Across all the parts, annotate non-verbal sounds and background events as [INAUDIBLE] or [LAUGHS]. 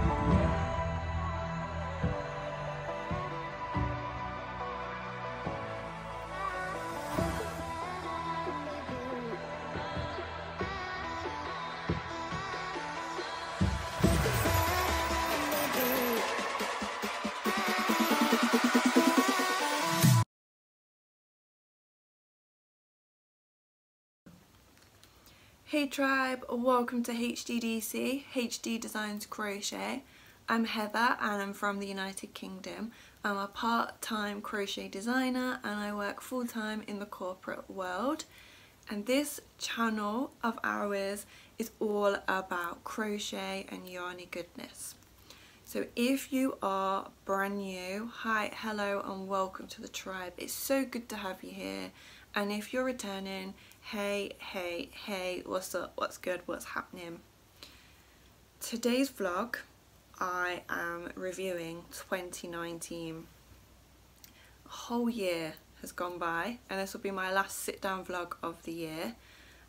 Yeah. Hey tribe, welcome to HGDC, HG Designs Crochet. I'm Heather and I'm from the United Kingdom. I'm a part-time crochet designer and I work full-time in the corporate world. And this channel of ours is all about crochet and yarny goodness. So if you are brand new, hi, hello and welcome to the tribe. It's so good to have you here. And if you're returning, Hey, hey, hey, what's up, what's good, what's happening? Today's vlog, I am reviewing 2019. A whole year has gone by and this will be my last sit down vlog of the year.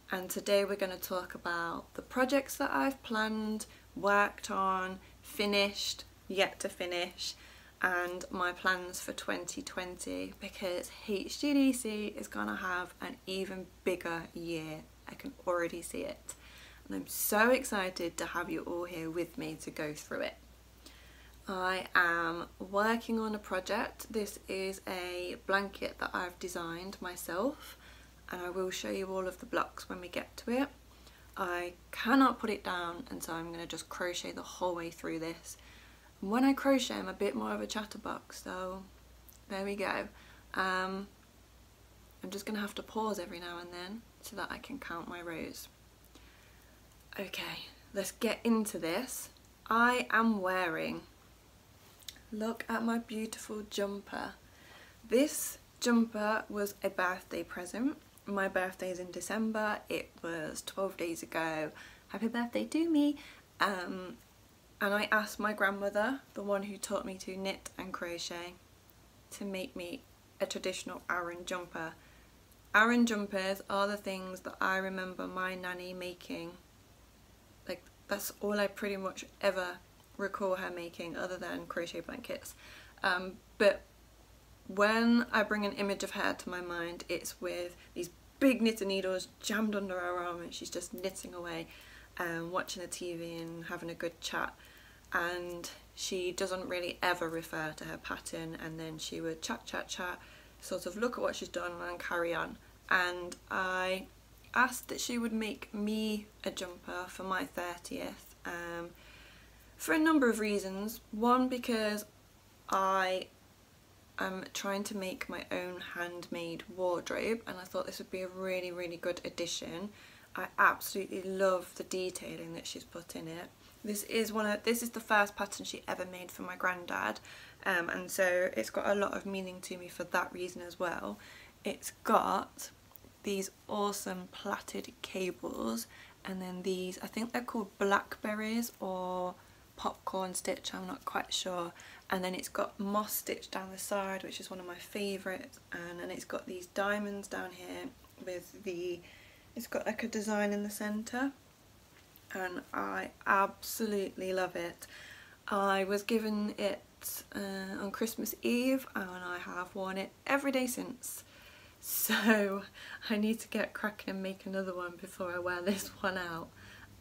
And today we're going to talk about the projects that I've planned, worked on, finished, yet to finish, and my plans for 2020 because HGDC is going to have an even bigger year. I can already see it. And I'm so excited to have you all here with me to go through it. I am working on a project. This is a blanket that I've designed myself and I will show you all of the blocks when we get to it. I cannot put it down and so I'm going to just crochet the whole way through this when I crochet I'm a bit more of a chatterbox so there we go. Um, I'm just gonna have to pause every now and then so that I can count my rows. Okay let's get into this. I am wearing look at my beautiful jumper. This jumper was a birthday present. My birthday is in December. It was 12 days ago. Happy birthday to me. Um, and I asked my grandmother, the one who taught me to knit and crochet, to make me a traditional Aran jumper. Aran jumpers are the things that I remember my nanny making. Like that's all I pretty much ever recall her making other than crochet blankets. Um, but when I bring an image of her to my mind, it's with these big knitting needles jammed under her arm and she's just knitting away and um, watching the TV and having a good chat and she doesn't really ever refer to her pattern and then she would chat chat chat sort of look at what she's done and carry on. And I asked that she would make me a jumper for my 30th um, for a number of reasons. One because I am trying to make my own handmade wardrobe and I thought this would be a really really good addition. I absolutely love the detailing that she's put in it this is one of this is the first pattern she ever made for my granddad um, and so it's got a lot of meaning to me for that reason as well. It's got these awesome plaited cables and then these, I think they're called blackberries or popcorn stitch, I'm not quite sure. And then it's got moss stitch down the side, which is one of my favourites. And then it's got these diamonds down here with the, it's got like a design in the centre and I absolutely love it. I was given it uh, on Christmas Eve and I have worn it every day since. [LAUGHS] So I need to get cracking and make another one before I wear [LAUGHS] this one out.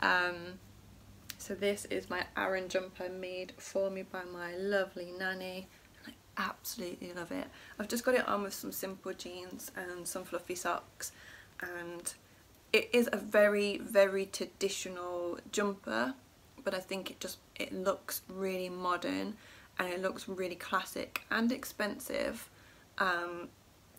Um, so this is my Aran jumper made for me by my lovely nanny. I absolutely love it. I've just got it on with some simple jeans and some fluffy socks and it is a very very traditional jumper but I think it just it looks really modern and it looks really classic and expensive um,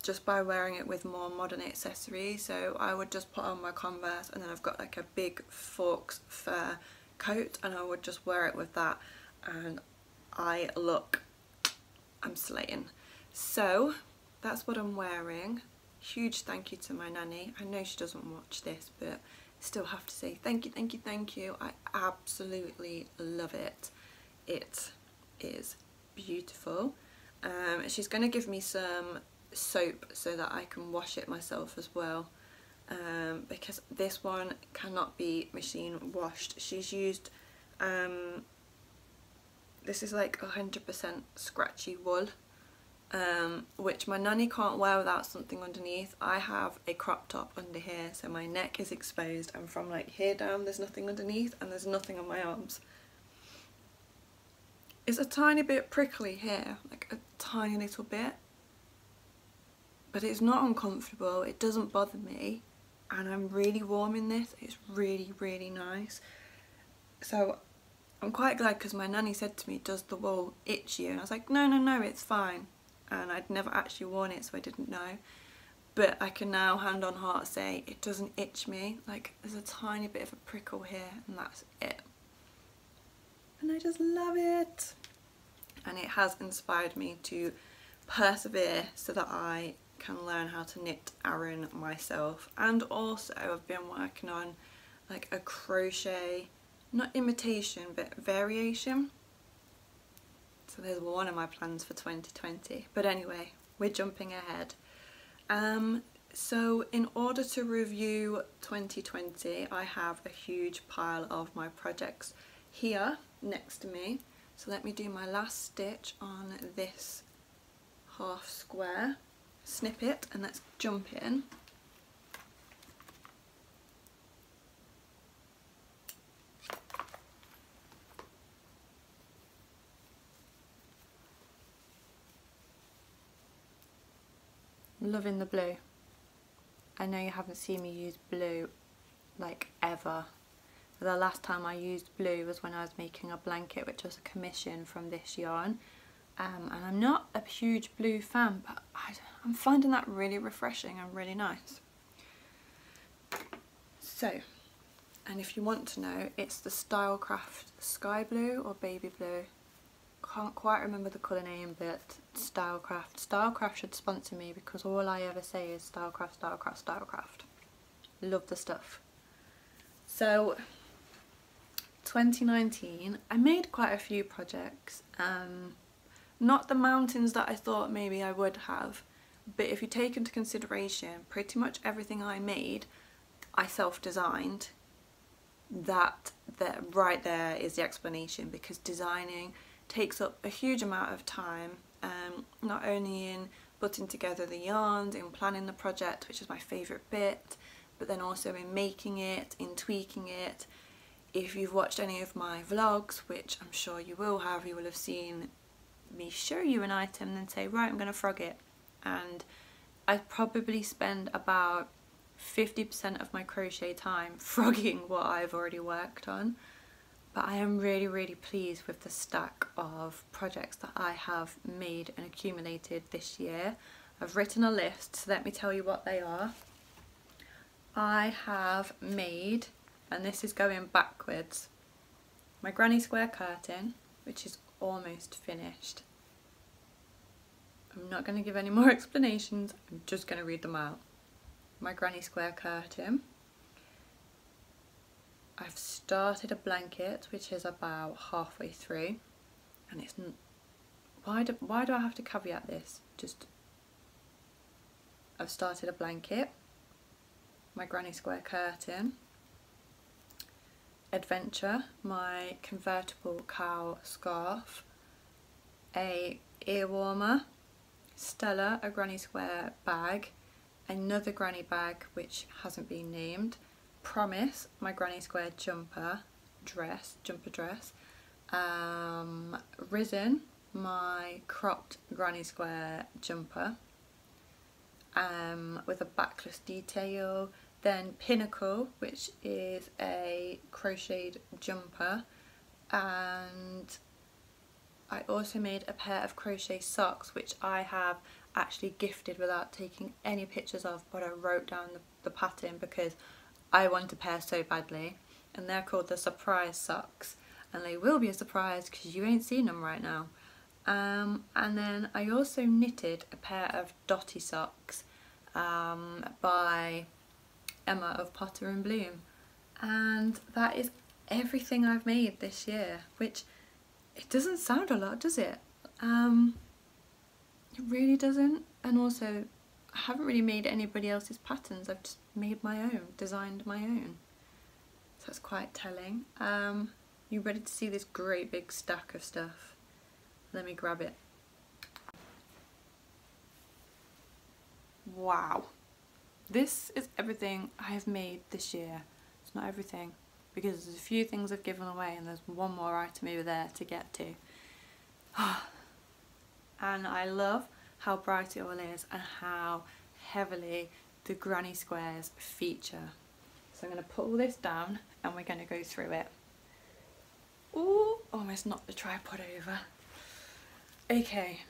just by wearing it with more modern accessories. So I would just put on my Converse and then I've got like a big Forks fur coat and I would just wear it with that and I look I'm slaying. So that's what I'm wearing huge thank you to my nanny. I know she doesn't watch this, but still have to say thank you, thank you, thank you. I absolutely love it. It is beautiful. Um, she's going to give me some soap so that I can wash it myself as well. Um, because this one cannot be machine washed. She's used um, this is like 100% scratchy wool um, which my nanny can't wear without something underneath. I have a crop top under here so my neck is exposed and from like here down there's nothing underneath and there's nothing on my arms. It's a tiny bit prickly here, like a tiny little bit, but it's not uncomfortable, it doesn't bother me and I'm really warm in this, it's really really nice. So I'm quite glad because my nanny said to me, does the wool itch you? And I was like, no, no, no, it's fine. And I'd never actually worn it, so I didn't know. But I can now, hand on heart, say it doesn't itch me. Like, there's a tiny bit of a prickle here, and that's it. And I just love it. And it has inspired me to persevere so that I can learn how to knit Aran myself. And also, I've been working on like a crochet not imitation but variation so there's one of my plans for 2020 but anyway we're jumping ahead. Um, so in order to review 2020 I have a huge pile of my projects here next to me. So let me do my last stitch on this half square. Snip it and let's jump in loving the blue. I know you haven't seen me use blue like ever. The last time I used blue was when I was making a blanket which was a commission from this yarn um, and I'm not a huge blue fan but I, I'm finding that really refreshing and really nice. So, and if you want to know, it's the Stylecraft Sky Blue or Baby Blue can't quite remember the colour name but Stylecraft. Stylecraft should sponsor me because all I ever say is Stylecraft, Stylecraft, Stylecraft. Love the stuff. So 2019 I made quite a few projects. Um, not the mountains that I thought maybe I would have but if you take into consideration pretty much everything I made I self-designed that that right there is the explanation because designing takes up a huge amount of time, um, not only in putting together the yarns, in planning the project, which is my favourite bit, but then also in making it, in tweaking it. If you've watched any of my vlogs, which I'm sure you will have, you will have seen me show you an item and then say, right, I'm going to frog it. And I probably spend about 50% of my crochet time [LAUGHS] frogging what I've already worked on but I am really really pleased with the stack of projects that I have made and accumulated this year. I've written a list so let me tell you what they are. I have made, and this is going backwards, my granny square curtain which is almost finished. I'm not going to give any more [LAUGHS] explanations, I'm just going to read them out. My granny square curtain, I've started a blanket which is about halfway through and it's why do, why do I have to caveat this? Just I've started a blanket my granny square curtain adventure my convertible cow scarf a ear warmer Stella a granny square bag another granny bag which hasn't been named Promise, my granny square jumper dress, jumper dress. Um, Risen, my cropped granny square jumper um, with a backless detail. Then Pinnacle, which is a crocheted jumper. And I also made a pair of crochet socks, which I have actually gifted without taking any pictures of, but I wrote down the, the pattern because I want a pair so badly and they're called the surprise socks and they will be a surprise because you ain't seen them right now. Um, and then I also knitted a pair of dotty socks um, by Emma of Potter and Bloom and that is everything I've made this year which it doesn't sound a lot does it? Um, it really doesn't and also I haven't really made anybody else's patterns, I've just made my own, designed my own. So that's quite telling. Um, You ready to see this great big stack of stuff? Let me grab it. Wow. This is everything I have made this year. It's not everything because there's a few things I've given away and there's one more item over there to get to. [SIGHS] and I love how bright it all is and how heavily the granny squares feature. So I'm going to put all this down and we're going to go through it. Ooh, almost knocked the tripod over. Okay,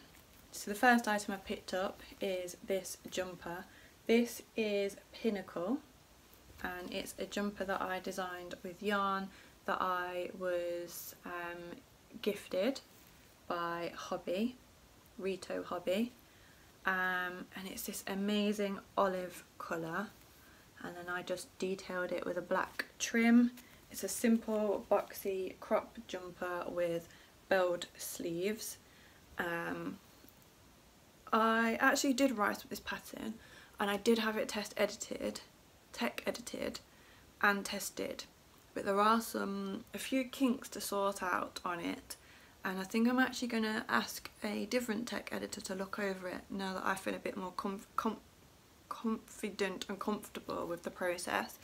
so the first item I picked up is this jumper. This is Pinnacle and it's a jumper that I designed with yarn that I was um, gifted by Hobbii, Rito Hobbii um, and it's this amazing olive colour and then I just detailed it with a black trim. It's a simple boxy crop jumper with belled sleeves. Um, I actually did write this pattern and I did have it test edited, tech edited and tested but there are some, a few kinks to sort out on it and I think I'm actually going to ask a different tech editor to look over it now that I feel a bit more com confident and comfortable with the process.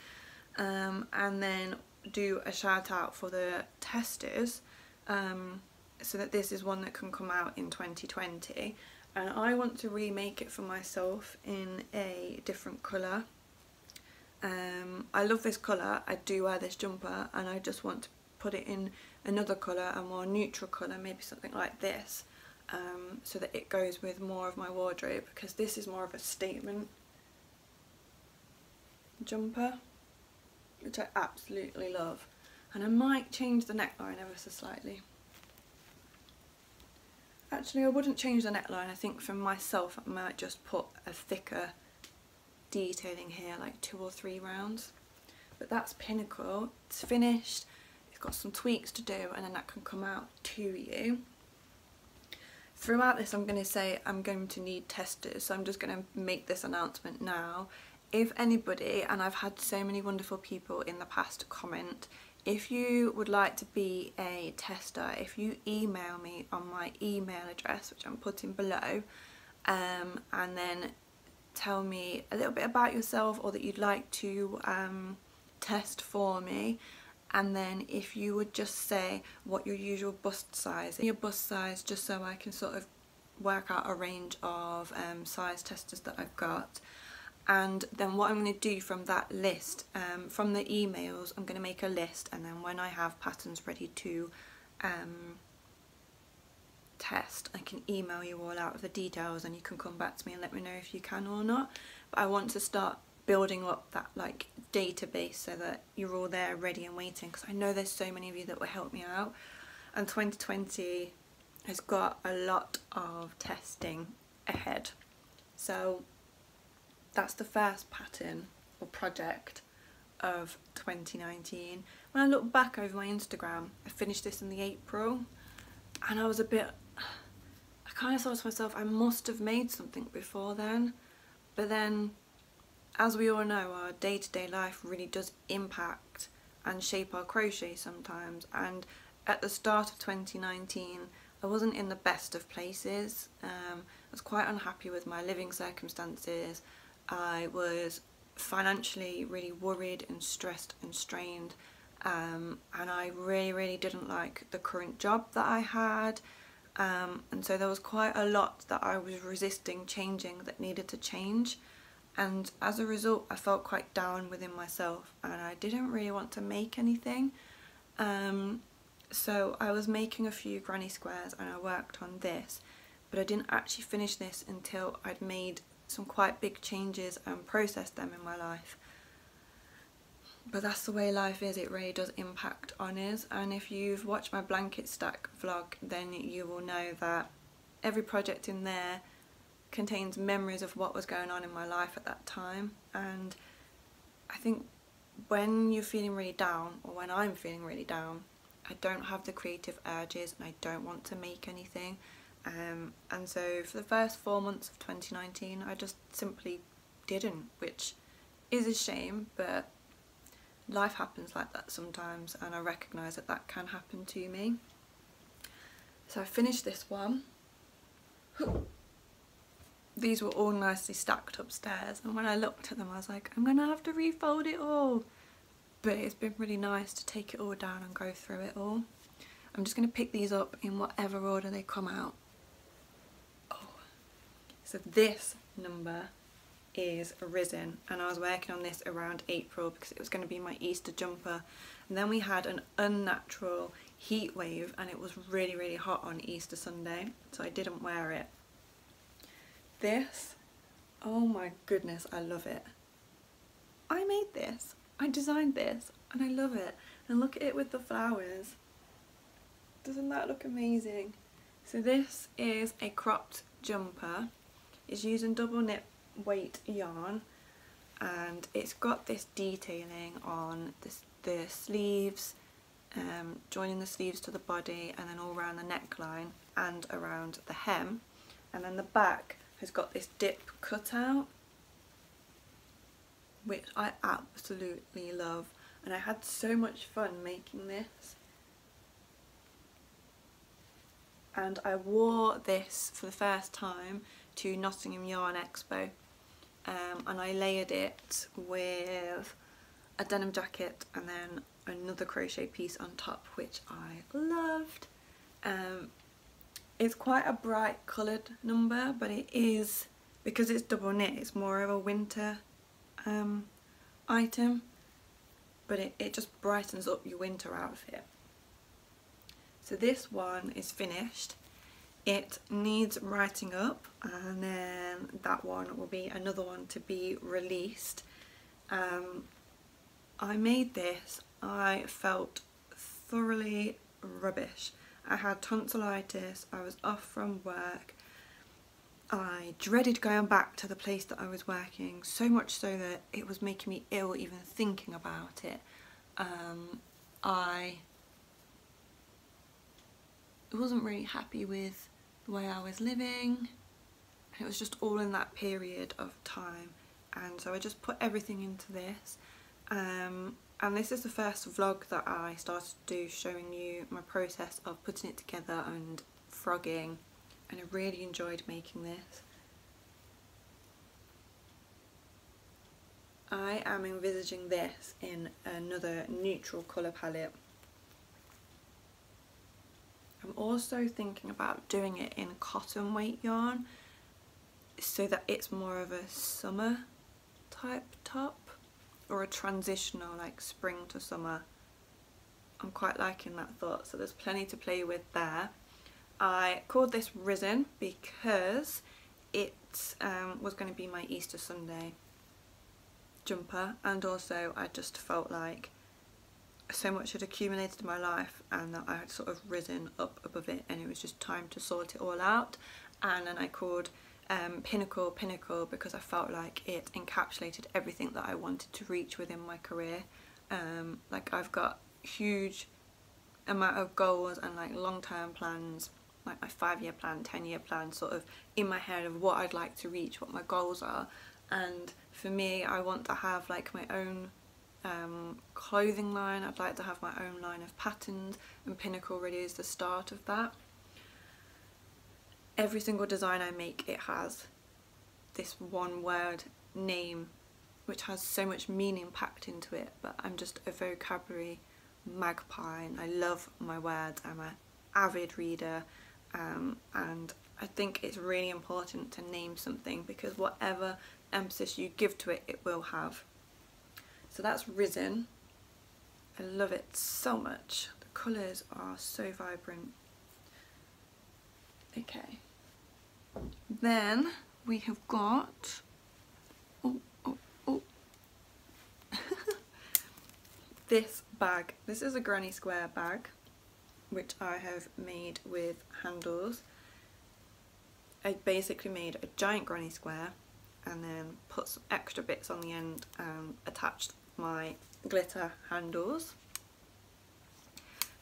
Um, and then do a shout out for the testers um, so that this is one that can come out in 2020 and I want to remake it for myself in a different colour. Um, I love this colour, I do wear this jumper and I just want to put it in another colour, a more neutral colour, maybe something like this, um, so that it goes with more of my wardrobe because this is more of a statement jumper, which I absolutely love. And I might change the neckline ever so slightly. Actually, I wouldn't change the neckline. I think for myself, I might just put a thicker detailing here, like two or three rounds. But that's Pinnacle. It's finished got some tweaks to do and then that can come out to you. Throughout this I'm going to say I'm going to need testers so I'm just going to make this announcement now. If anybody, and I've had so many wonderful people in the past comment, if you would like to be a tester, if you email me on my email address which I'm putting below um, and then tell me a little bit about yourself or that you'd like to um, test for me and then if you would just say what your usual bust size your bust size just so I can sort of work out a range of um, size testers that I've got. And then what I'm going to do from that list um, from the emails I'm going to make a list and then when I have patterns ready to um, test I can email you all out of the details and you can come back to me and let me know if you can or not. But I want to start building up that like database so that you're all there ready and waiting because I know there's so many of you that will help me out. And 2020 has got a lot of testing ahead. So that's the first pattern or project of 2019 when I look back over my Instagram I finished this in the April and I was a bit I kind of thought to myself I must have made something before then. But then as we all know, our day-to-day -day life really does impact and shape our crochet sometimes. And at the start of 2019, I wasn't in the best of places. Um, I was quite unhappy with my living circumstances. I was financially really worried and stressed and strained. Um, and I really, really didn't like the current job that I had. Um, and so there was quite a lot that I was resisting changing that needed to change and as a result I felt quite down within myself and I didn't really want to make anything. Um, so I was making a few granny squares and I worked on this but I didn't actually finish this until I'd made some quite big changes and processed them in my life. But that's the way life is, it really does impact on us and if you've watched my blanket stack vlog then you will know that every project in there contains memories of what was going on in my life at that time and I think when you're feeling really down or when I'm feeling really down I don't have the creative urges and I don't want to make anything um, and so for the first four months of 2019 I just simply didn't which is a shame but life happens like that sometimes and I recognise that that can happen to me. So I finished this one. These were all nicely stacked upstairs and when I looked at them I was like I'm gonna have to refold it all but it's been really nice to take it all down and go through it all. I'm just to pick these up in whatever order they come out. Oh. So this number is Risen and I was working on this around April because it was going to be my Easter jumper and then we had an unnatural heat wave and it was really really hot on Easter Sunday so I didn't wear it. This, oh my goodness I love it. I made this, I designed this and I love it and look at it with the flowers. Doesn't that look amazing? So this is a cropped jumper. It's using double knit weight yarn and it's got this detailing on the, the sleeves, um, joining the sleeves to the body and then all around the neckline and around the hem and then the back has got this dip cutout which I absolutely love. And I had so much fun making this. And I wore this for the first time to Nottingham Yarn Expo. Um, and I layered it with a denim jacket and then another crochet piece on top which I loved. Um, it's quite a bright coloured number but it is, because it's double knit, it's more of a winter um, item but it, it just brightens up your winter outfit. So this one is finished. It needs writing up and then that one will be another one to be released. Um, I made this, I felt thoroughly rubbish. I had tonsillitis, I was off from work, I dreaded going back to the place that I was working so much so that it was making me ill even thinking about it. Um, I wasn't really happy with the way I was living it was just all in that period of time. And so I just put everything into this. Um, and this is the first vlog that I started to do showing you my process of putting it together and frogging and I really enjoyed making this. I am envisaging this in another neutral colour palette. I'm also thinking about doing it in cotton weight yarn so that it's more of a summer type top or a transitional like spring to summer. I'm quite liking that thought so there's plenty to play with there. I called this Risen because it um, was going to be my Easter Sunday jumper and also I just felt like so much had accumulated in my life and that I had sort of risen up above it and it was just time to sort it all out and then I called um, Pinnacle Pinnacle because I felt like it encapsulated everything that I wanted to reach within my career. Um, like I've got huge amount of goals and like long-term plans like my five-year plan, 10-year plan sort of in my head of what I'd like to reach, what my goals are. And for me I want to have like my own um, clothing line, I'd like to have my own line of patterns and Pinnacle really is the start of that. Every single design I make it has this one word name which has so much meaning packed into it but I'm just a vocabulary magpie and I love my words, I'm an avid reader um, and I think it's really important to name something because whatever emphasis you give to it, it will have. So that's Risen. I love it so much. The colours are so vibrant. Okay. Then we have got, oh, oh, oh. [LAUGHS] this bag. This is a granny square bag which I have made with handles. I basically made a giant granny square and then put some extra bits on the end and attached my glitter handles.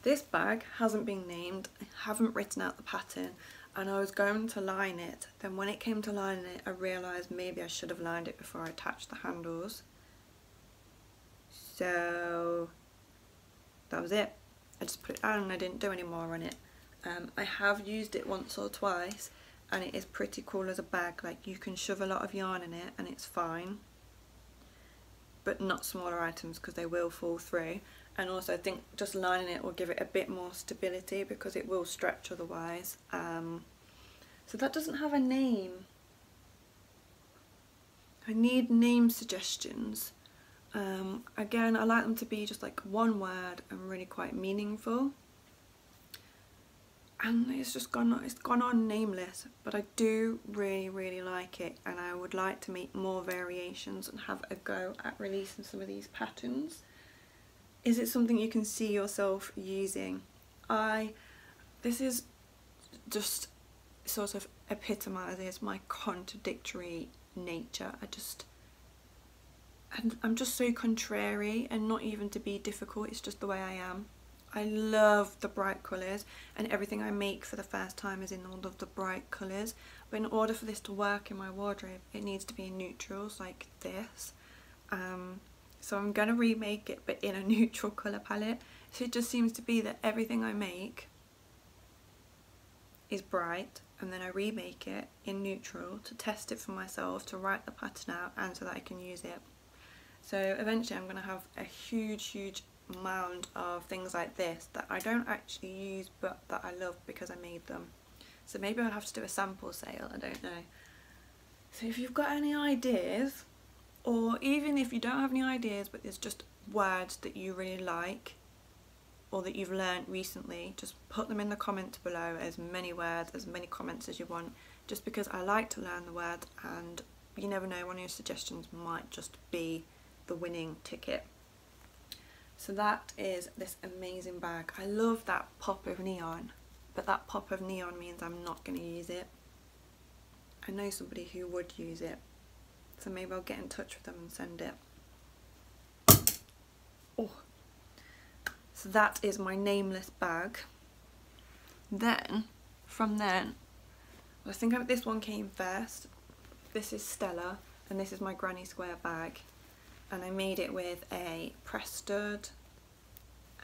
This bag hasn't been named, I haven't written out the pattern and I was going to line it. Then when it came to lining it I realised maybe I should have lined it before I attached the handles. So that was it. I just put it down and I didn't do any more on it. Um, I have used it once or twice and it is pretty cool as a bag. Like you can shove a lot of yarn in it and it's fine. But not smaller items because they will fall through. And also I think just lining it will give it a bit more stability because it will stretch otherwise. Um, so that doesn't have a name. I need name suggestions. Um, again, I like them to be just like one word and really quite meaningful. And it's just gone on, it's gone on nameless, but I do really, really like it and I would like to make more variations and have a go at releasing some of these patterns. Is it something you can see yourself using? I, this is just sort of epitomises my contradictory nature. I just, and I'm just so contrary and not even to be difficult, it's just the way I am. I love the bright colours and everything I make for the first time is in all of the bright colours but in order for this to work in my wardrobe it needs to be in neutrals like this um, so I'm going to remake it but in a [LAUGHS] neutral colour palette so it just seems to be that everything I make is bright and then I remake it in neutral to test it for myself, to write the pattern out and so that I can use it. So eventually I'm going to have a huge, huge mound of things like this that I don't actually use but that I love because I made them. So maybe I'll have to do a sample sale, I don't know. So if you've got any ideas, or even if you don't have any ideas but there's just words that you really like, or that you've learned recently, just put them in the comments below, as many words, as many comments as you want, just because I like to learn the words and you never know, one of your suggestions might just be the winning ticket. So that is this amazing bag. I love that pop of neon, but that pop of neon means I'm not going to use it. I know somebody who would use it, so maybe I'll get in touch with them and send it. Oh, so that is my nameless bag. Then, from then, I think this one came first. This is Stella, and this is my granny square bag. And I made it with a press stud,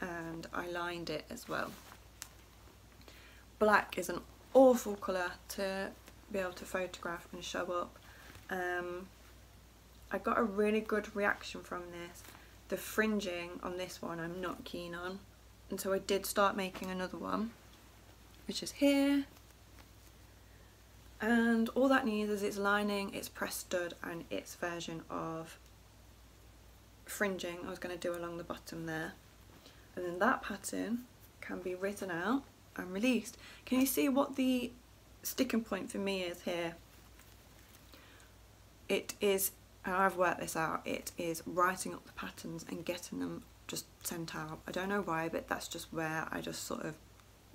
and I lined it as well. Black is an awful colour to be able to photograph and show up. Um, I got a really good reaction from this the fringing on this one I'm not keen on and so I did start making another one which is here and all that needs is its lining, its press stud and its version of fringing I was going to do along the bottom there and then that pattern can be written out and released. Can you see what the sticking point for me is here? It is I've worked this out, it is writing up the patterns and getting them just sent out. I don't know why, but that's just where I just sort of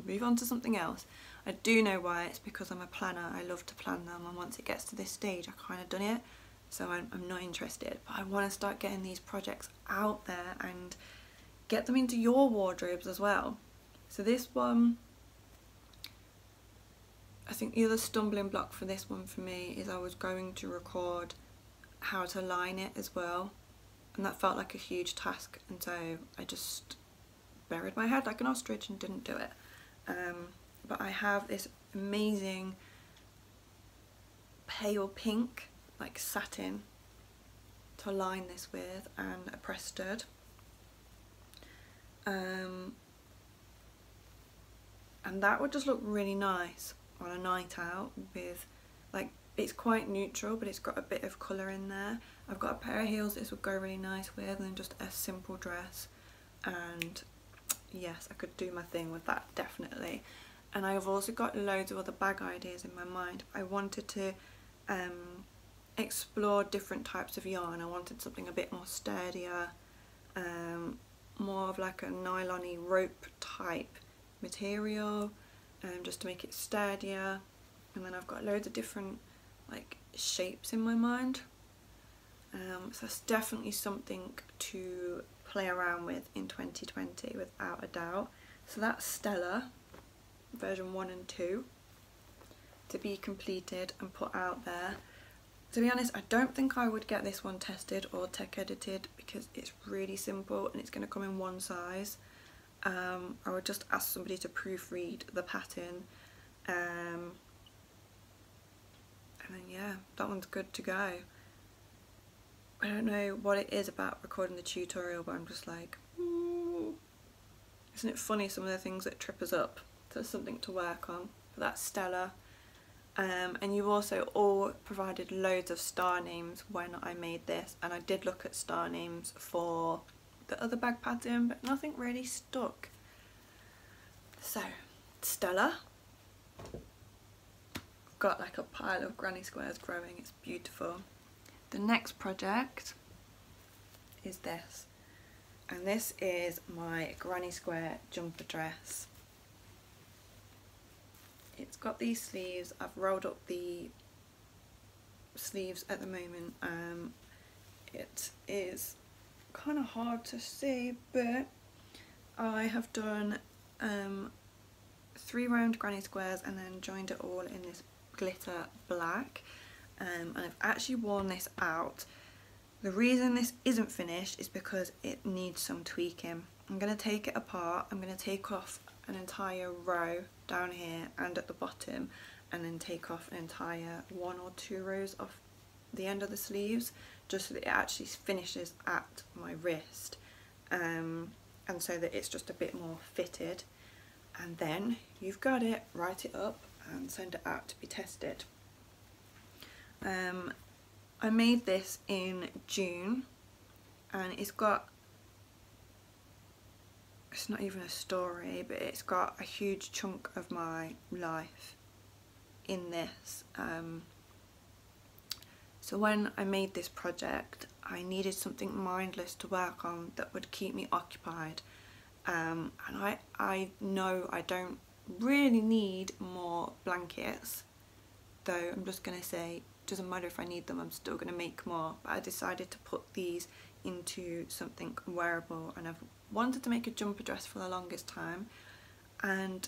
move on to something else. I do know why, it's because I'm a planner, I love to plan them, and once it gets to this stage, I kind of done it, so I'm, I'm not interested. But I want to start getting these projects out there and get them into your wardrobes as well. So this one, I think the other stumbling block for this one for me is I was going to record how to line it as well. And that felt like a huge task and so I just buried my head like an ostrich and didn't do it. Um, but I have this amazing pale pink like satin to line this with and a press stud. Um, and that would just look really nice on a night out with like it's quite neutral but it's got a bit of colour in there. I've got a pair of heels this would go really nice with and just a simple dress and yes I could do my thing with that definitely and I've also got loads of other bag ideas in my mind. I wanted to um, explore different types of yarn. I wanted something a bit more sturdier, um, more of like a nylon rope type material um, just to make it sturdier and then I've got loads of different like shapes in my mind. Um, so that's definitely something to play around with in 2020 without a doubt. So that's Stella version 1 and 2 to be completed and put out there. to be honest I don't think I would get this one tested or tech edited because it's really simple and it's going to come in one size um, I would just ask somebody to proofread the pattern um, and then yeah that one's good to go. I don't know what it is about recording the tutorial but I'm just like isn't it funny some of the things that trip us up? There's something to work on. But that's Stella. Um, and you also all provided loads of star names when I made this. And I did look at star names for the other bag pattern but nothing really stuck. So Stella got like a pile of granny squares growing it's beautiful the next project is this and this is my granny square jumper dress it's got these sleeves. I've rolled up the sleeves at the moment. Um, it is kind of hard to see but I have done um, three round granny squares and then joined it all in this glitter black um, and I've actually worn this out. The reason this isn't finished is because it needs some tweaking. I'm going to take it apart, I'm going to take off an entire row down here and at the bottom and then take off an entire one or two rows of the end of the sleeves just so that it actually finishes at my wrist. Um, and so that it's just a bit more fitted. And then you've got it, write it up and send it out to be tested. Um, I made this in June and it's got it's not even a story but it's got a huge chunk of my life in this um, so when I made this project I needed something mindless to work on that would keep me occupied um, and I, I know I don't really need more blankets. Though I'm just gonna say doesn't matter if I need them I'm still gonna make more. But I decided to put these into something wearable and I've wanted to make a jumper dress for the longest time. And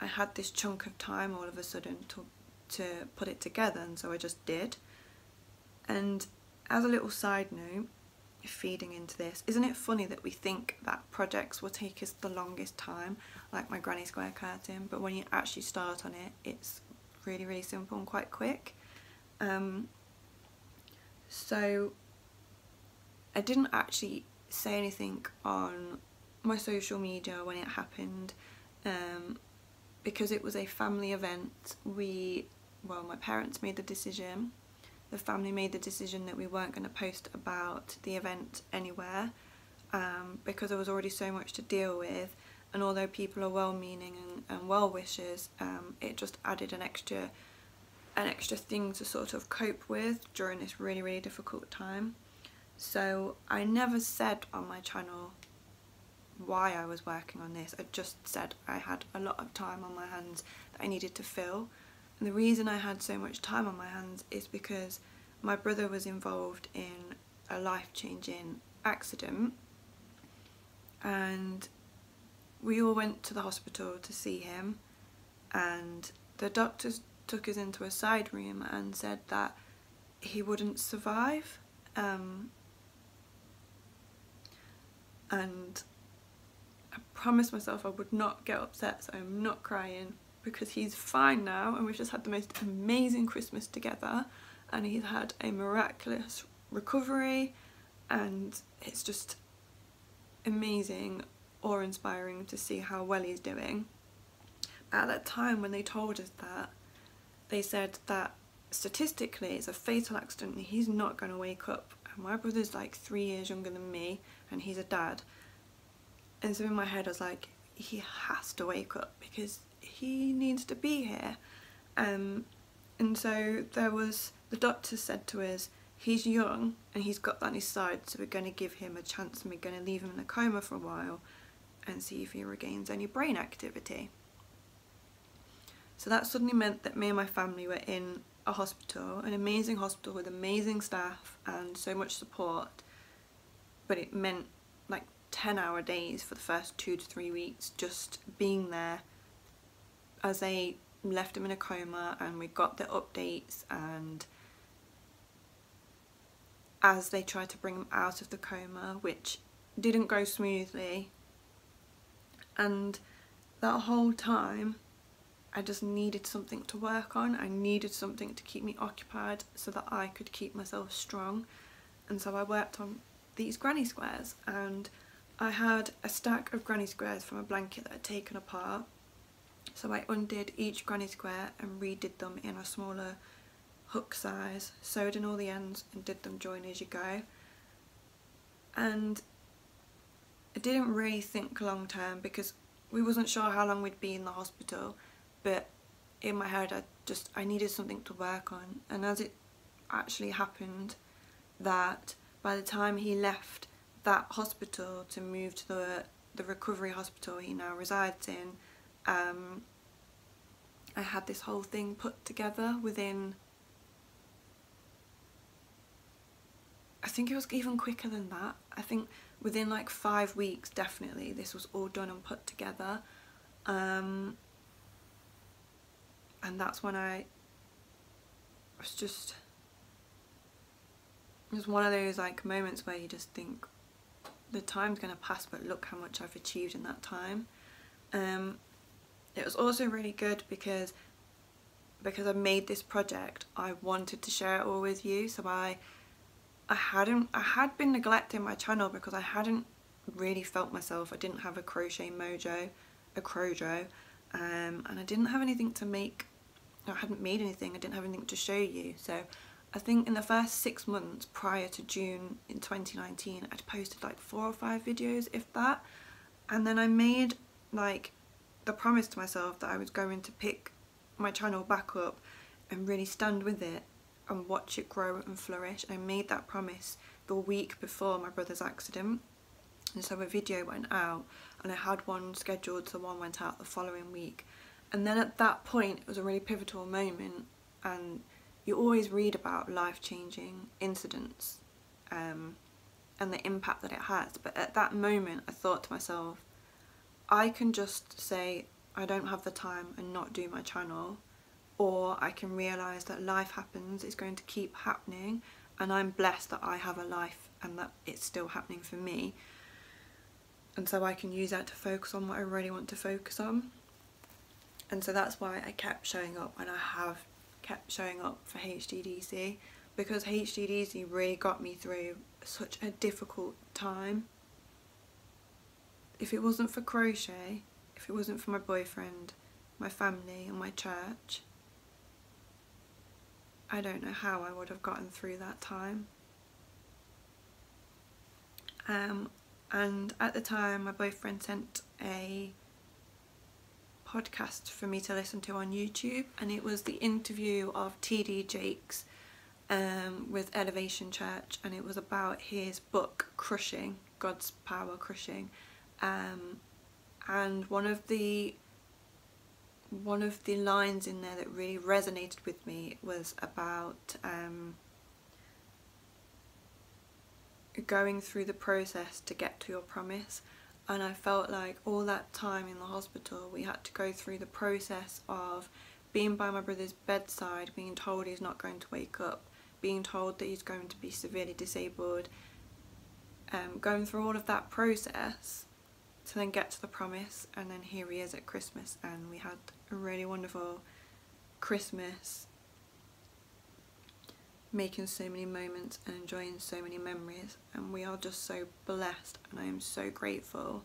I had this chunk of time all of a sudden to, to put it together and so I just did. And as a little side note feeding into this. Isn't it funny that we think that projects will take us the longest time like my granny square curtain but when you actually start on it it's really really simple and quite quick. Um, so I didn't actually say anything on my social media when it happened um, because it was a family event. We well my parents made the decision the family made the decision that we weren't going to post about the event anywhere um, because there was already so much to deal with and although people are well-meaning and, and well-wishers um, it just added an extra an extra thing to sort of cope with during this really really difficult time so I never said on my channel why I was working on this. I just said I had a lot of time on my hands that I needed to fill. And the reason I had so much time on my hands is because my brother was involved in a life-changing accident and we all went to the hospital to see him and the doctors took us into a side room and said that he wouldn't survive um, and I promised myself I would not get upset so I'm not crying because he's fine now and we've just had the most amazing Christmas together and he's had a miraculous recovery and it's just amazing or inspiring to see how well he's doing. At that time when they told us that they said that statistically it's a fatal accident he's not going to wake up and my brother's like three years younger than me and he's a dad and so in my head I was like he has to wake up because he needs to be here. Um, and so there was the doctor said to us he's young and he's got that on his side so we're going to give him a chance and we're going to leave him in a coma for a while and see if he regains any brain activity. So that suddenly meant that me and my family were in a hospital an amazing hospital with amazing staff and so much support but it meant like 10 hour days for the first two to three weeks just being there as they left him in a coma and we got the updates and as they tried to bring him out of the coma, which didn't go smoothly. And that whole time, I just needed something to work on. I needed something to keep me occupied so that I could keep myself strong. And so I worked on these granny squares and I had a stack of granny squares from a blanket that I'd taken apart. So I undid each granny square and redid them in a smaller hook size, sewed in all the ends and did them join as you go. And I didn't really think long term because we wasn't sure how long we'd be in the hospital but in my head I just I needed something to work on and as it actually happened that by the time he left that hospital to move to the the recovery hospital he now resides in um, I had this whole thing put together within I think it was even quicker than that. I think within like five weeks definitely this was all done and put together. Um, and that's when I was just it was one of those like moments where you just think the time's gonna pass but look how much I've achieved in that time. Um, it was also really good because because I made this project I wanted to share it all with you so I I hadn't I had been neglecting my channel because I hadn't really felt myself I didn't have a crochet mojo a crojo um, and I didn't have anything to make I hadn't made anything, I didn't have anything to show you. So I think in the first six months prior to June in 2019, I'd posted like four or five videos, if that. And then I made like the promise to myself that I was going to pick my channel back up and really stand with it and watch it grow and flourish. I made that promise the week before my brother's accident. And so a video went out and I had one scheduled, so one went out the following week and then at that point it was a really pivotal moment and you always read about life-changing incidents um, and the impact that it has but at that moment I thought to myself I can just say I don't have the time and not do my channel or I can realise that life happens, it's going to keep happening and I'm blessed that I have a life and that it's still happening for me and so I can use that to focus on what I really want to focus on and so that's why I kept showing up and I have kept showing up for HGDC because HGDC really got me through such a difficult time. If it wasn't for crochet, if it wasn't for my boyfriend, my family and my church, I don't know how I would have gotten through that time. Um, and at the time my boyfriend sent a podcast for me to listen to on YouTube and it was the interview of TD Jakes um, with Elevation Church and it was about his book Crushing, God's Power Crushing um, and one of the one of the lines in there that really resonated with me was about um, going through the process to get to your promise. And I felt like all that time in the hospital we had to go through the process of being by my brother's bedside, being told he's not going to wake up, being told that he's going to be severely disabled, um, going through all of that process to then get to the promise and then here he is at Christmas and we had a really wonderful Christmas making so many moments and enjoying so many memories and we are just so blessed and I am so grateful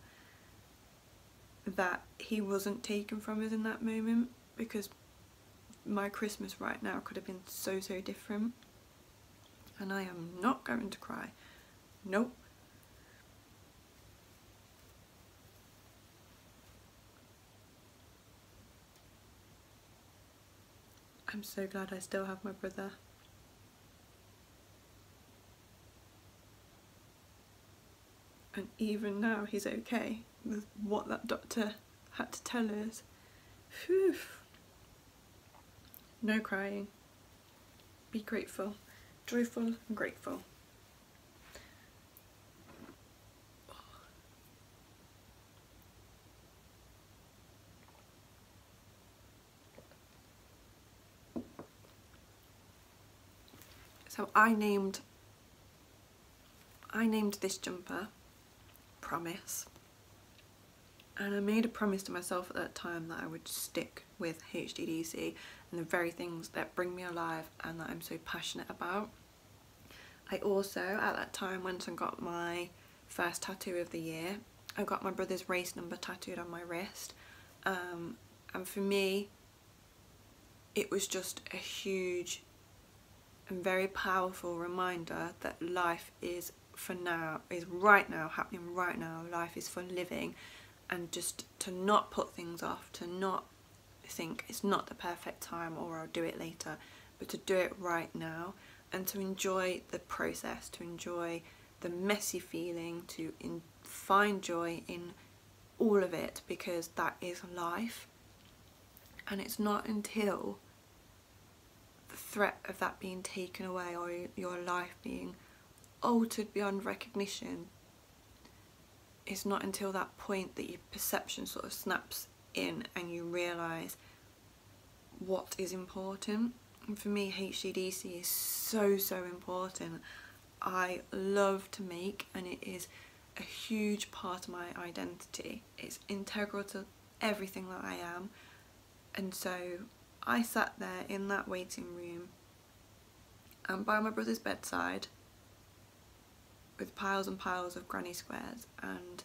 that he wasn't taken from us in that moment because my Christmas right now could have been so so different and I am not going to cry. Nope I'm so glad I still have my brother and even now he's okay with what that doctor had to tell us. Whew. No crying. Be grateful. Joyful and grateful. So I named I named this jumper Promise and I made a promise to myself at that time that I would stick with HGDC and the very things that bring me alive and that I'm so passionate about. I also at that time went and got my first tattoo of the year. I got my brother's race number tattooed on my wrist um, and for me it was just a huge and very powerful reminder that life is for now, is right now, happening right now, life is for living and just to not put things off, to not think it's not the perfect time or I'll do it later, but to do it right now and to enjoy the process, to enjoy the messy feeling, to find joy in all of it because that is life. And it's not until threat of that being taken away or your life being altered beyond recognition it's not until that point that your perception sort of snaps in and you realise what is important. And for me, HGDC is so, so important. I love to make and it is a huge part of my identity. It's integral to everything that I am. And so I sat there in that waiting room and by my brother's bedside with piles and piles of granny squares and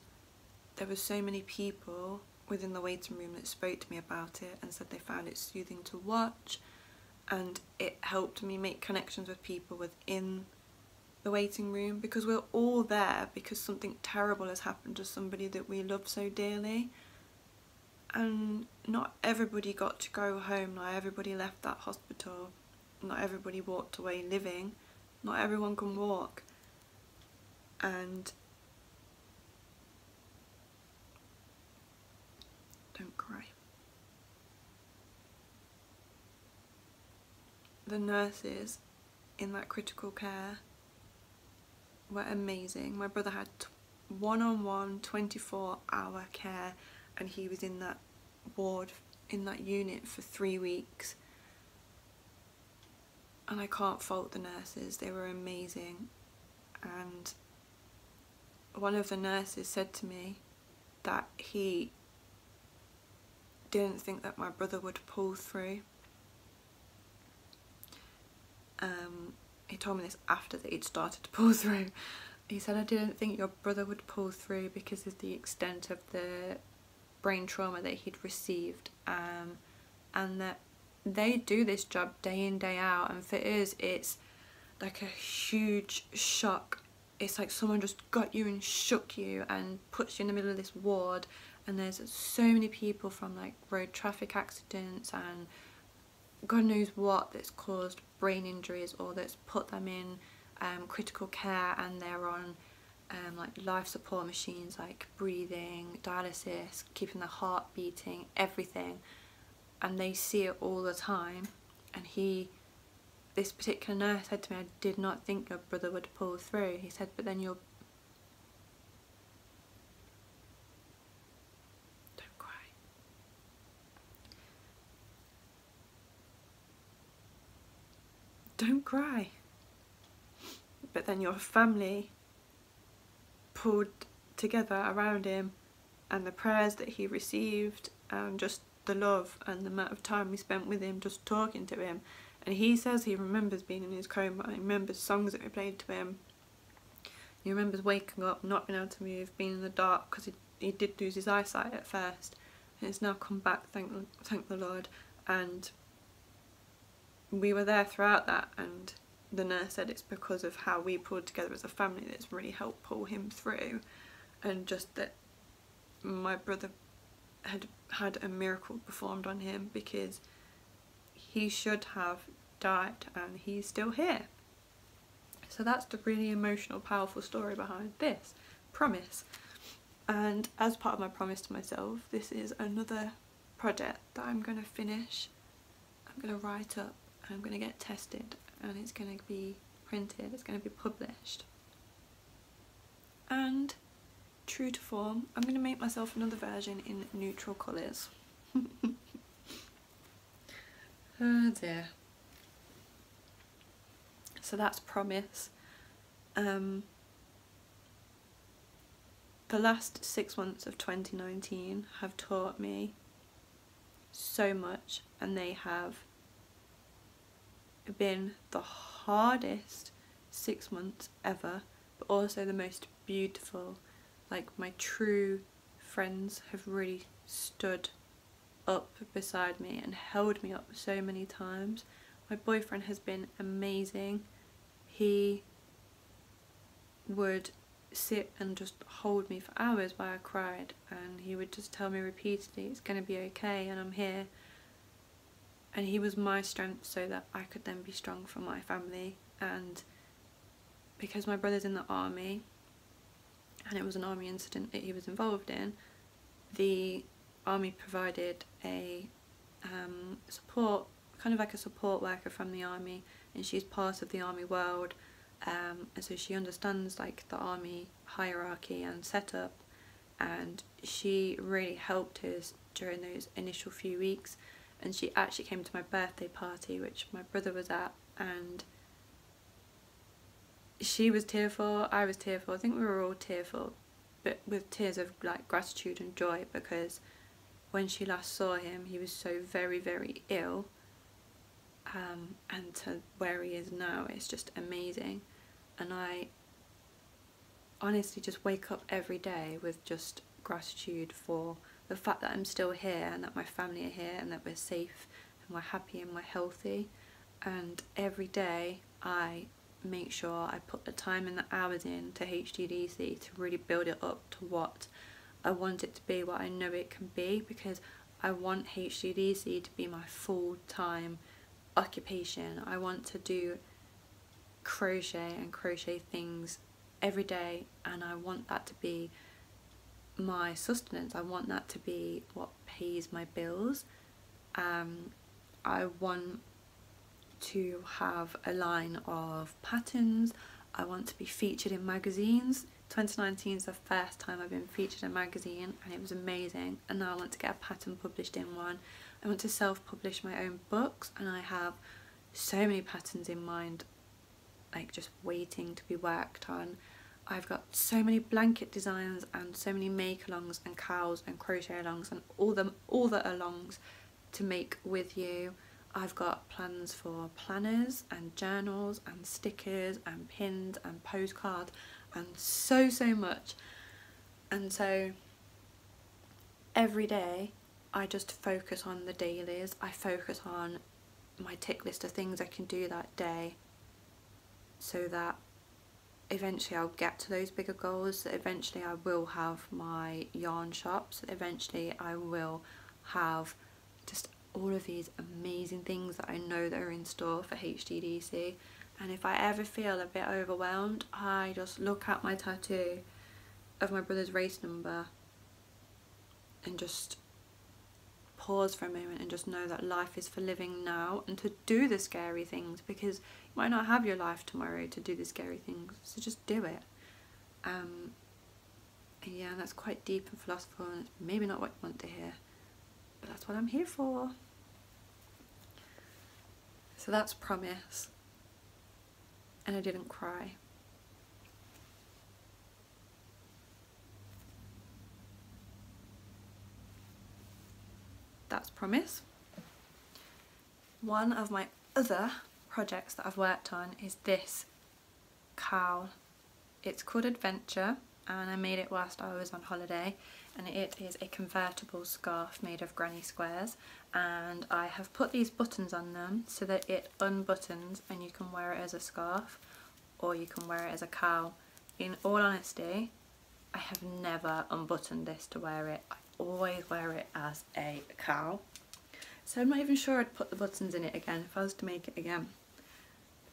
there were so many people within the waiting room that spoke to me about it and said they found it soothing to watch and it helped me make connections with people within the waiting room because we're all there because something terrible has happened to somebody that we love so dearly and not everybody got to go home, not everybody left that hospital, not everybody walked away living, not everyone can walk and don't cry. The nurses in that critical care were amazing. My brother had one-on-one 24 hour care and he was in that ward in that unit for three weeks and I can't fault the nurses they were amazing and one of the nurses said to me that he didn't think that my brother would pull through. Um, he told me this after that he'd started to pull through. He said, I didn't think your brother would pull through because of the extent of the brain trauma that he'd received um, and that they do this job day in, day out and for us it's like a huge shock. It's like someone just got you and shook you and puts you in the middle of this ward and there's so many people from like road traffic accidents and God knows what that's caused brain injuries or that's put them in um, critical care and they're on um, like life support machines like breathing, dialysis, keeping the heart beating, everything and they see it all the time and he this particular nurse said to me, I did not think your brother would pull through. He said, but then you're... Don't cry. Don't cry. But then your family pulled together around him and the prayers that he received and just the love and the amount of time we spent with him just talking to him and he says he remembers being in his coma, he remembers songs that we played to him. He remembers waking up, not being able to move, being in the dark because he, he did lose his eyesight at first. And it's now come back, thank, thank the Lord. And we were there throughout that and the nurse said it's because of how we pulled together as a family that's really helped pull him through and just that my brother had had a miracle performed on him because he should have died and he's still here. So that's the really emotional, powerful story behind this promise. And as part of my promise to myself, this is another project that I'm going to finish. I'm going to write up and I'm going to get tested and it's going to be printed, it's going to be published. And true to form, I'm going to make myself another version in neutral colours. [LAUGHS] Oh dear. So that's promise. Um, the last six months of 2019 have taught me so much and they have been the hardest six months ever but also the most beautiful. Like my true friends have really stood up beside me and held me up so many times. My boyfriend has been amazing. He would sit and just hold me for hours while I cried and he would just tell me repeatedly it's going to be okay and I'm here and he was my strength so that I could then be strong for my family. And because my brother's in the army and it was an army incident that he was involved in the army provided a um, support kind of like a support worker from the army. And she's part of the army world um, and so she understands like the army hierarchy and setup. And she really helped us during those initial few weeks and she actually came to my birthday party which my brother was at and she was tearful I was tearful I think we were all tearful but with tears of like gratitude and joy because when she last saw him he was so very very ill um, and to where he is now it's just amazing. And I honestly just wake up every day with just gratitude for the fact that I'm still here and that my family are here and that we're safe and we're happy and we're healthy and every day I make sure I put the time and the hours in to HGDC to really build it up to what I want it to be, what I know it can be because I want HGDC to be my full-time occupation. I want to do crochet and crochet things every day and I want that to be my sustenance. I want that to be what pays my bills. Um, I want to have a line of patterns. I want to be featured in magazines. 2019 is the first time I've been featured in a magazine and it was amazing and now I want to get a pattern published in one. I want to self-publish my own books and I have so many patterns in mind like just waiting to be worked on. I've got so many blanket designs and so many make alongs and CALs and crochet alongs and all them all the alongs to make with you. I've got plans for planners and journals and stickers and pins and postcards and so so much and so every day I just focus on the dailies I focus on my tick list of things I can do that day so that eventually I'll get to those bigger goals eventually I will have my yarn shops eventually I will have just all of these amazing things that I know that are in store for HGDC and if I ever feel a bit overwhelmed I just look at my tattoo of my brother's race number and just pause for a moment and just know that life is for living now and to do the scary things because might not have your life tomorrow to do the scary things? So just do it. Um, and yeah that's quite deep and philosophical and it's maybe not what you want to hear but that's what I'm here for. So that's promise. And I didn't cry. That's promise. One of my other projects that I've worked on is this cowl. It's called Adventure and I made it whilst I was on holiday and it is a convertible scarf made of granny squares and I have put these buttons on them so that it unbuttons and you can wear it as a scarf or you can wear it as a cowl. In all honesty, I have never unbuttoned this to wear it. I always wear it as a cowl. So I'm not even sure I'd put the buttons in it again if I was to make it again.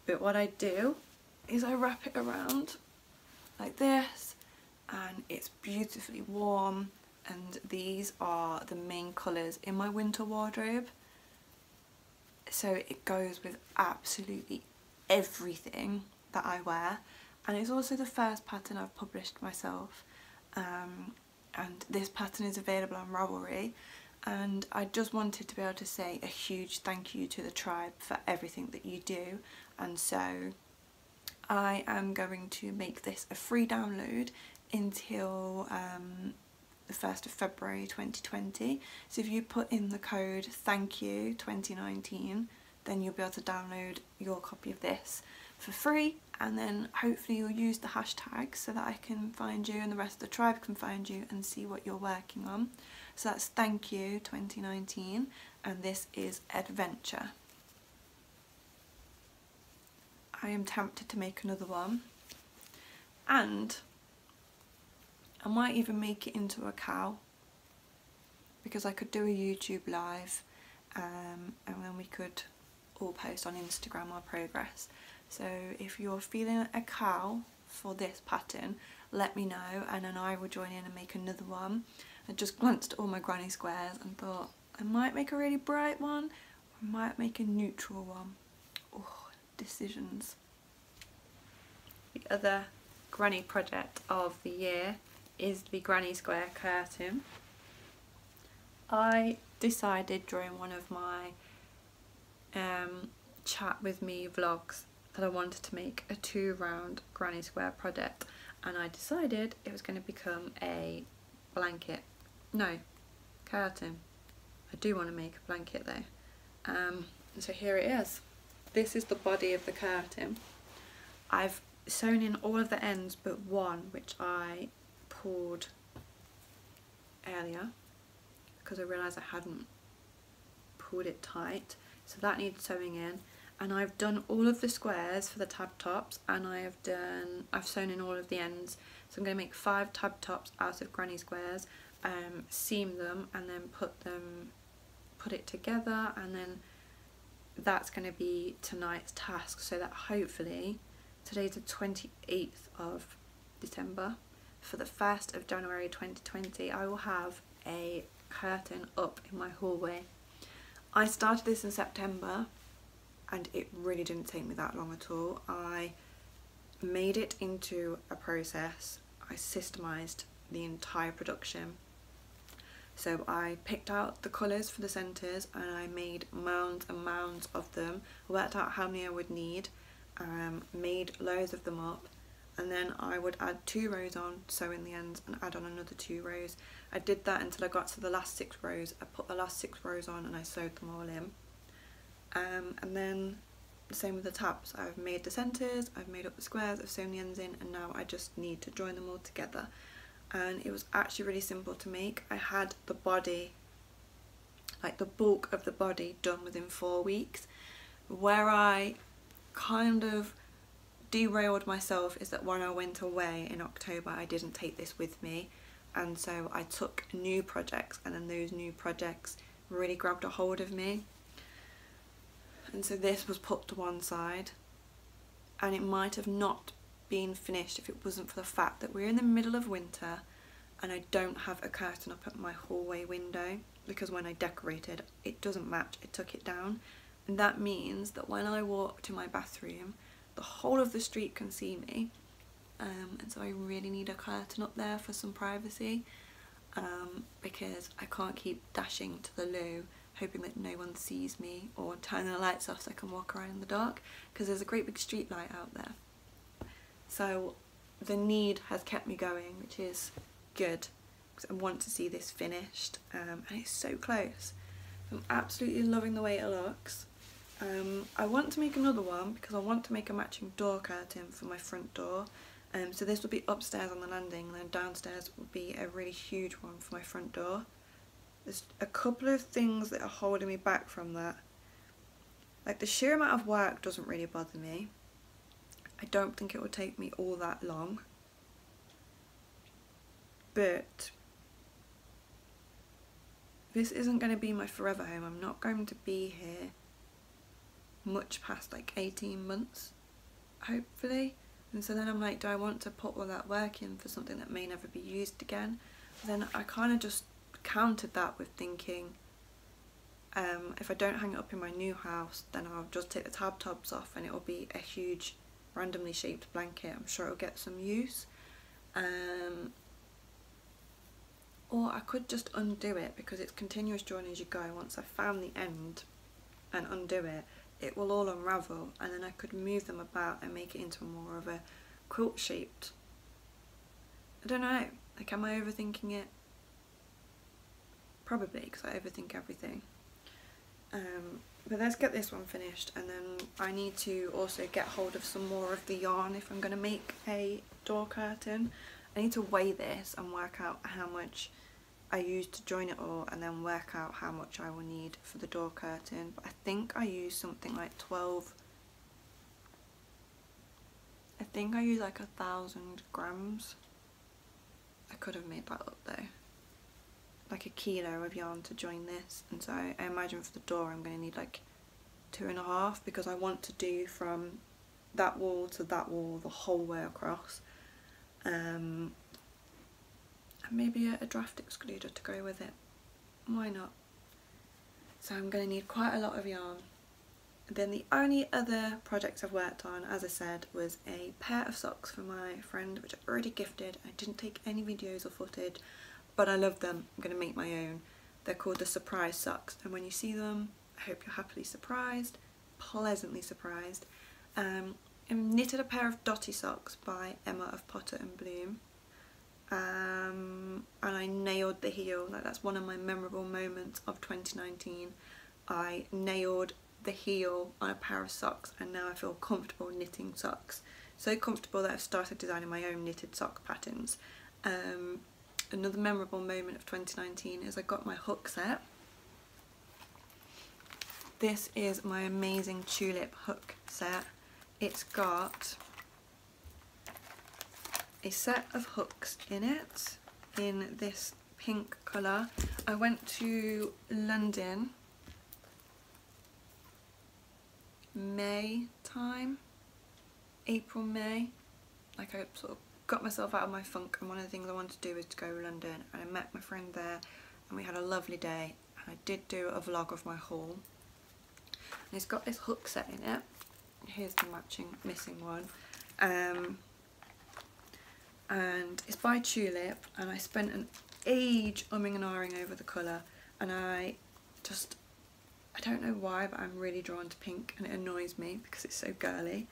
But what I do is I wrap it around like this and it's beautifully warm and these are the main colours in my winter wardrobe. So it goes with absolutely everything that I wear and it's also the first pattern I've published myself. Um, and this pattern is available on Ravelry and I just wanted to be able to say a huge thank you to the tribe for everything that you do and so I am going to make this a free download until um, the 1st of February 2020 so if you put in the code thank you 2019 then you'll be able to download your copy of this for free and then hopefully you'll use the hashtag so that I can find you and the rest of the tribe can find you and see what you're working on. So that's thank you 2019 and this is adventure. I am tempted to make another one and I might even make it into a CAL because I could do a YouTube live um, and then we could all post on Instagram our progress. So if you're feeling a CAL for this pattern, let me know and then I will join in and make another one. I just glanced at all my granny squares and thought I might make a really bright one, I might make a neutral one. Decisions. The other granny project of the year is the granny square curtain. I decided during one of my um, chat with me vlogs that I wanted to make a two round granny square project and I decided it was going to become a blanket. No, curtain. I do want to make a blanket though. Um, so here it is. This is the body of the curtain. I've sewn in all of the ends but one which I pulled earlier because I realised I hadn't pulled it tight. So that needs sewing in. And I've done all of the squares for the tab tops and I have done I've sewn in all of the ends. So I'm going to make five tab tops out of granny squares um, seam them and then put them put it together and then that's going to be tonight's task so that hopefully today's the 28th of December for the 1st of January 2020 I will have a curtain up in my hallway I started this in September and it really didn't take me that long at all. I made it into a process. I systemised the entire production. So I picked out the colours for the centres and I made mounds and mounds of them, worked out how many I would need, um, made loads of them up and then I would add two rows on, sew in the ends and add on another two rows. I did that until I got to the last six rows. I put the last six rows on and I sewed them all in um, and then the same with the tabs I've made the centres I've made up the squares I've sewn the ends in and now I just need to join them all together and it was actually really simple to make. I had the body like the bulk of the body done within four weeks. Where I kind of derailed myself is that when I went away in October I didn't take this with me. And so I took new projects and then those new projects really grabbed a hold of me. And so this was put to one side. And it might have not been finished if it wasn't for the fact that we're in the middle of winter and I don't have a curtain up at my hallway window because when I decorated it doesn't match, it took it down and that means that when I walk to my bathroom the whole of the street can see me um, and so I really need a curtain up there for some privacy um, because I can't keep dashing to the loo hoping that no one sees me or turning the lights off so I can walk around in the dark because there's a great big street light out there. So the need has kept me going which is good I want to see this finished um, and it's so close. I'm absolutely loving the way it looks. Um, I want to make another one because I want to make a matching door curtain for my front door um, so this will be upstairs on the landing and then downstairs will be a really huge one for my front door. There's a couple of things that are holding me back from that. Like the sheer amount of work doesn't really bother me. I don't think it will take me all that long. But this isn't going to be my forever home. I'm not going to be here much past like 18 months, hopefully. And so then I'm like, do I want to put all that work in for something that may never be used again? Then I kind of just countered that with thinking um, if I don't hang it up in my new house then I'll just take the tab tops off and it'll be a huge randomly shaped blanket I'm sure it'll get some use um, or I could just undo it because it's continuous joining as you go once I've found the end and undo it it will all unravel and then I could move them about and make it into more of a quilt shaped I don't know, like am I overthinking it? Probably because I overthink everything. Um, but let's get this one finished and then I need to also get hold of some more of the yarn if I'm going to make a door curtain. I need to weigh this and work out how much I used to join it all and then work out how much I will need for the door curtain. But I think I used something like 12, I think I used like a thousand grams. I could have made that up though. Like a kilo of yarn to join this and so I imagine for the door I'm going to need like two and a half because I want to do from that wall to that wall the whole way across. Um, and maybe a, a draft excluder to go with it. Why not? So I'm going to need quite a lot of yarn. then the only other project I've worked on, as I said, was a pair of socks for my friend, which I already gifted. I didn't take any videos or footage, but I love them. I'm going to make my own. They're called the Surprise Socks, and when you see them, I hope you're happily surprised, pleasantly surprised. Um, I knitted a pair of Dotty socks by Emma of Potter and Bloom um, and I nailed the heel. Like that's one of my memorable moments of 2019. I nailed the heel on a pair of socks and now I feel comfortable knitting socks. So comfortable that I've started designing my own knitted sock patterns. Um, another memorable moment of 2019 is I got my hook set. This is my amazing tulip hook set. It's got a set of hooks in it in this pink colour. I went to London May time, April, May. Like I sort of got myself out of my funk and one of the things I wanted to do was to go to London and I met my friend there and we had a lovely day and I did do a vlog of my haul. And it's got this hook set in it. Here's the matching missing one. Um, and it's by Tulip and I spent an age umming and ahhing over the colour and I just I don't know why but I'm really drawn to pink and it annoys me because it's so girly.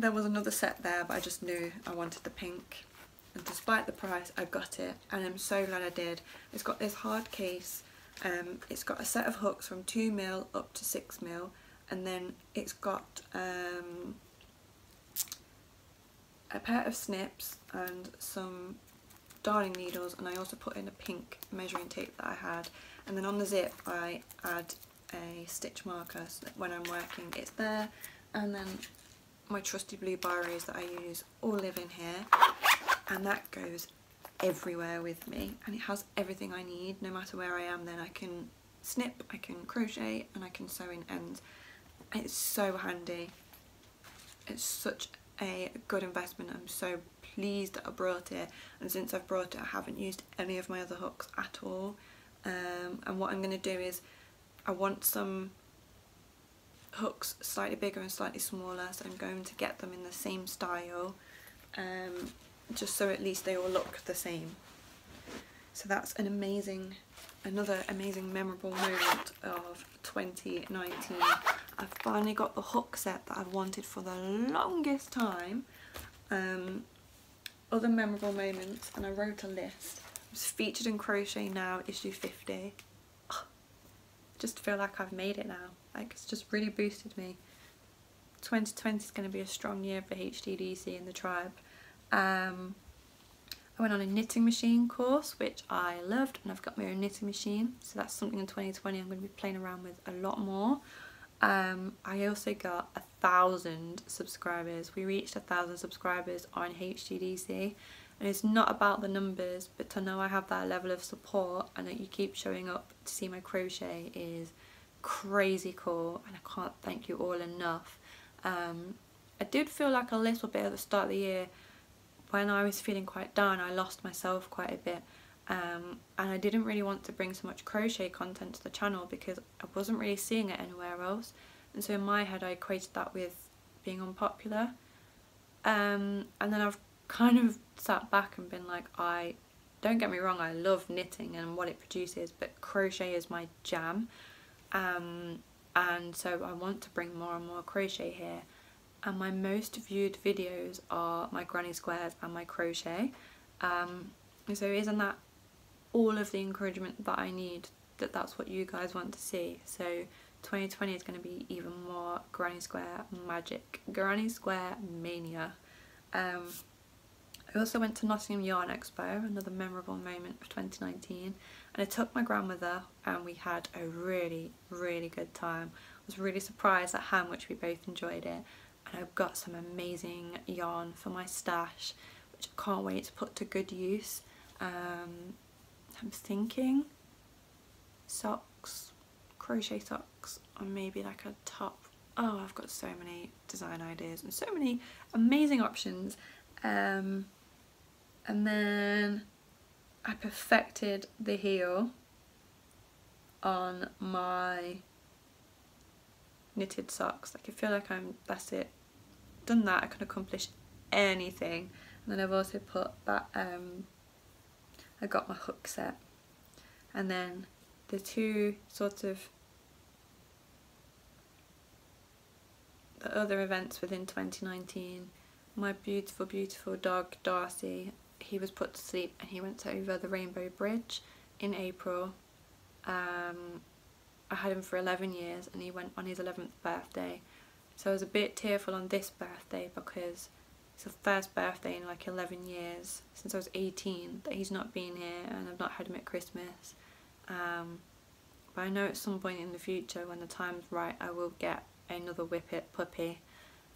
There was another set there but I just knew I wanted the pink. And despite the price I got it. And I'm so glad I did. It's got this hard case, um, it's got a set of hooks from 2mm up to 6mm and then it's got um, a pair of snips and some darning needles. And I also put in a pink measuring tape that I had. And then on the zip I add a stitch marker so that when I'm working it's there. And then my trusty blue Biros that I use all live in here and that goes everywhere with me and it has everything I need no matter where I am then I can snip, I can crochet and I can sew in ends. It's so handy. It's such a good investment. I'm so pleased that I brought it and since I've brought it I haven't used any of my other hooks at all um, and what I'm going to do is I want some hooks slightly bigger and slightly smaller so I'm going to get them in the same style um, just so at least they all look the same. So that's an amazing, another amazing memorable moment of 2019 I've finally got the hook set that I've wanted for the longest time. Um, other memorable moments, and I wrote a list. It's featured in Crochet Now, issue 50. Oh, just feel like I've made it now. Like it's just really boosted me. 2020 is going to be a strong year for HGDC and the tribe. Um, I went on a knitting machine course, which I loved, and I've got my own knitting machine. So that's something in 2020 I'm going to be playing around with a lot more. Um, I also got a thousand subscribers. We reached a thousand subscribers on HGDC and it's not about the numbers but to know I have that level of support and that you keep showing up to see my crochet is crazy cool and I can't thank you all enough. Um, I did feel like a little bit at the start of the year when I was feeling quite down I lost myself quite a bit. Um, and I didn't really want to bring so much crochet content to the channel because I wasn't really seeing it anywhere else. And so in my head I equated that with being unpopular. Um, and then I've [LAUGHS] kind of sat back and been like I don't get me wrong I love knitting and what it produces but crochet is my jam um, and so I want to bring more and more crochet here and my most viewed videos are my granny squares and my crochet Um, so isn't that all of the encouragement that I need that that's what you guys want to see. So 2020 is going to be even more Granny Square magic, Granny Square mania. Um, I also went to Nottingham Yarn Expo, another memorable moment of 2019, and I took my grandmother and we had a really, really good time. I was really surprised at how much we both enjoyed it and I've got some amazing yarn for my stash which I can't wait to put to good use. Um, I'm thinking socks, crochet socks, or maybe like a top. Oh, I've got so many design ideas and so many amazing options. Um, and then I perfected the heel on my knitted socks. Like I feel like I'm, that's it. Done that, I can accomplish anything. And then I've also put that, um, I got my hook set. And then the two sort of the other events within 2019 my beautiful beautiful dog Darcy he was put to sleep and he went over the Rainbow Bridge in April um, I had him for 11 years and he went on his 11th birthday so I was a bit tearful on this birthday because it's the first birthday in like 11 years since I was 18 that he's not been here and I've not had him at Christmas um, but I know at some point in the future when the time's right I will get another Whippet puppy.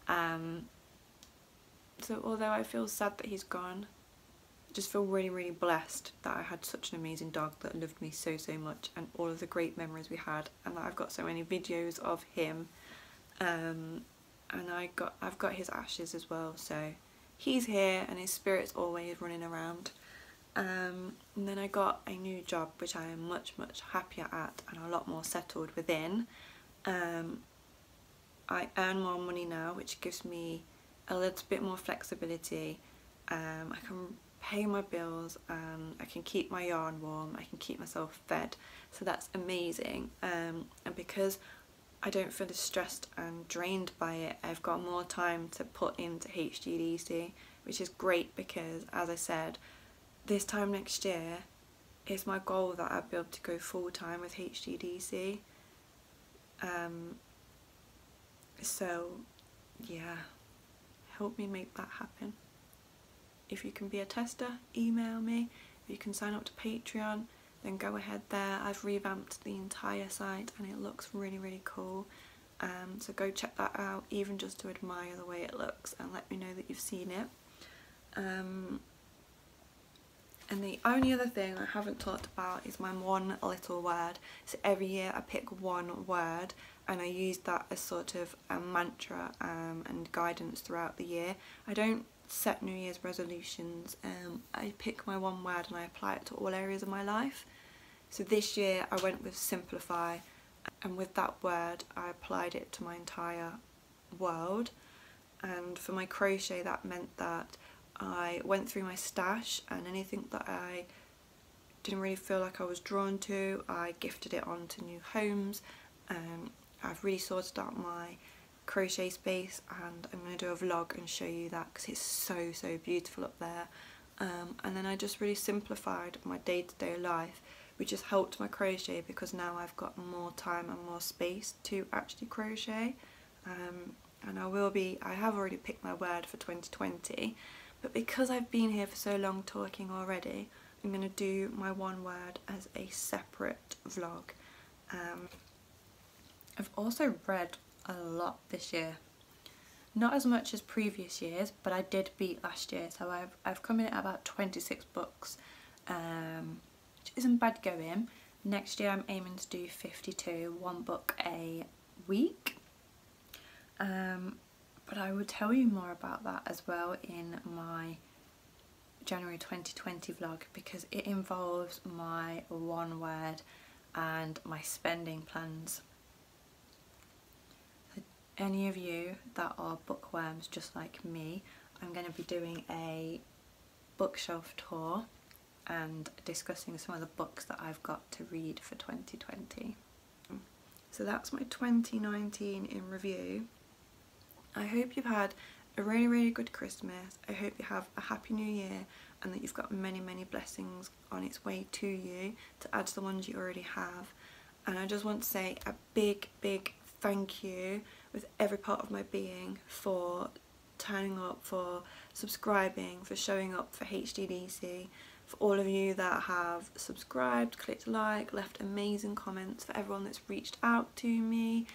Um, so although I feel sad that he's gone, just feel really really blessed that I had such an amazing dog that loved me so so much and all of the great memories we had and that I've got so many videos of him um, and I got I've got his ashes as well so he's here and his spirit's always running around um, and then I got a new job which I am much much happier at and a lot more settled within. Um, I earn more money now which gives me a little bit more flexibility. Um, I can pay my bills and I can keep my yarn warm, I can keep myself fed so that's amazing um, and because I don't feel as stressed and drained by it I've got more time to put into HGDC which is great because as I said this time next year it's my goal that I'll be able to go full time with HGDC. Um, so yeah, help me make that happen. If you can be a tester, email me. If you can sign up to Patreon, then go ahead there. I've revamped the entire site and it looks really, really cool. Um, so go check that out, even just to admire the way it looks and let me know that you've seen it. Um, and the only other thing I haven't talked about is my one little word. So every year I pick one word and I use that as sort of a mantra um, and guidance throughout the year. I don't set New Year's resolutions. Um, I pick my one word and I apply it to all areas of my life. So this year I went with simplify and with that word I applied it to my entire world and for my crochet that meant that I went through my stash and anything that I didn't really feel like I was drawn to, I gifted it on to new homes. Um, I've really sorted out my crochet space and I'm going to do a vlog and show you that because it's so so beautiful up there. Um, and then I just really simplified my day-to-day -day life which has helped my crochet because now I've got more time and more space to actually crochet um, and I will be, I have already picked my word for 2020 but because I've been here for so long talking already, I'm going to do my one word as a separate vlog. Um, I've also read a lot this year. Not as much as previous years, but I did beat last year, so I've, I've come in at about 26 books, um, which isn't bad going. Next year I'm aiming to do 52, one book a week. Um, but I will tell you more about that as well in my January 2020 vlog because it involves my one word and my spending plans. Any of you that are bookworms just like me, I'm going to be doing a bookshelf tour and discussing some of the books that I've got to read for 2020. So that's my 2019 in review. I hope you've had a really really good Christmas. I hope you have a happy new year and that you've got many many blessings on its way to you to add to the ones you already have. And I just want to say a big big thank you with every part of my being for turning up, for subscribing, for showing up for HGDC, for all of you that have subscribed, clicked like, left amazing comments, for everyone that's reached out to me,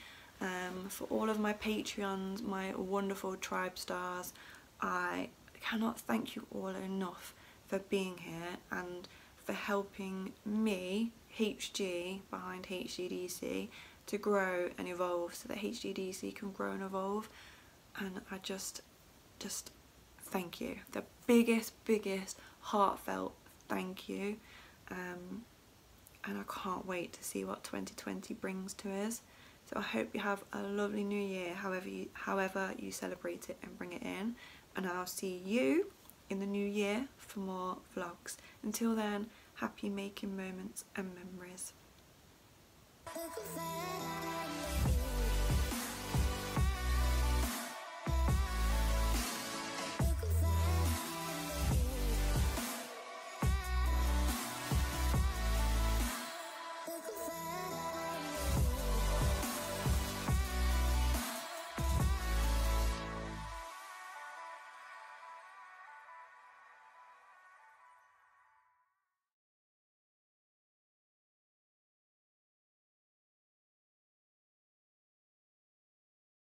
um, for all of my Patreons, my wonderful tribe stars. I cannot thank you all enough for being here and for helping me, HG, behind HGDC, to grow and evolve so that HGDC can grow and evolve. And I just just thank you. The biggest biggest heartfelt thank you. Um, and I can't wait to see what 2020 brings to us. So I hope you have a lovely new year however you however you celebrate it and bring it in. And I'll see you in the new year for more vlogs. Until then happy making moments and memories Look